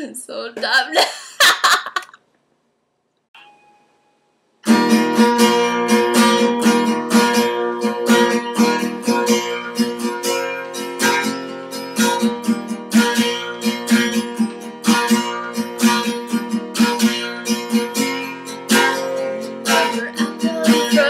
Wherever I'm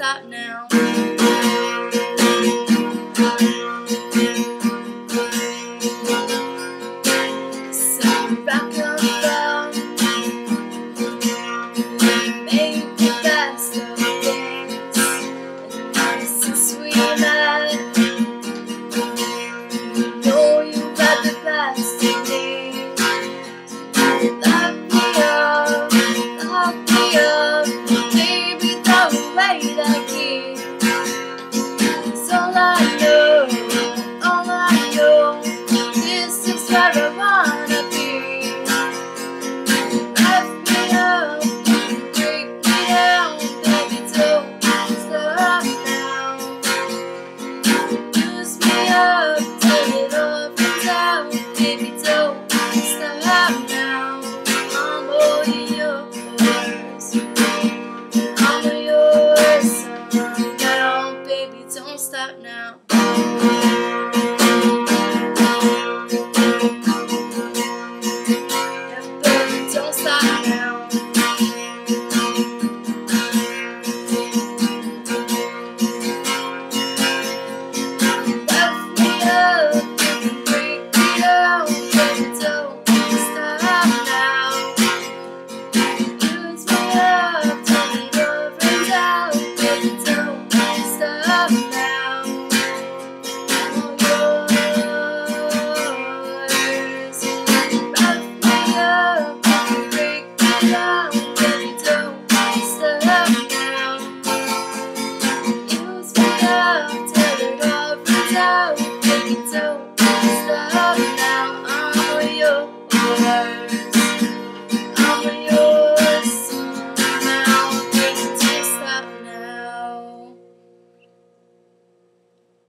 stop now. Wanna